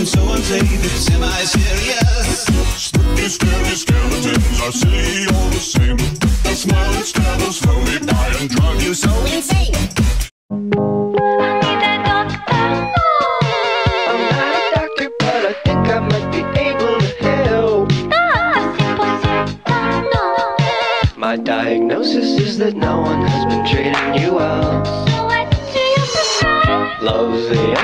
Of seem so unsafe, it's semi-serious. Spooky, scary skeletons are silly all the same. They'll smile and stab slowly by and drive you so insane. I'm not a doctor, but I think I might be able to help. My diagnosis is that no one has been treating you well. So what do you prefer? Love's the